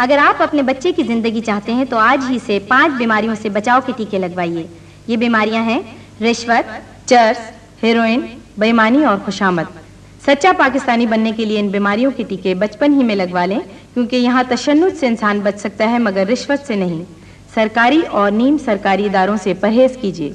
अगर आप अपने बच्चे की ज़िंदगी चाहते हैं तो आज ही से पाँच बीमारियों से बचाव के टीके लगवाइए। ये बीमारियाँ हैं, रिश्वत, चर्स, हेरोइन, बेईमानी और खुशामद। सच्चा पाकिस्तानी बनने के लिए इन बीमारियों के टीके बचपन ही में लगवा लें, क्योंकि यहाँ तशन्नुद से इंसान बच सकता है, मगर रिश्वत से नहीं। सरकारी और नीम सरकारी इदारों से परहेज कीजिए।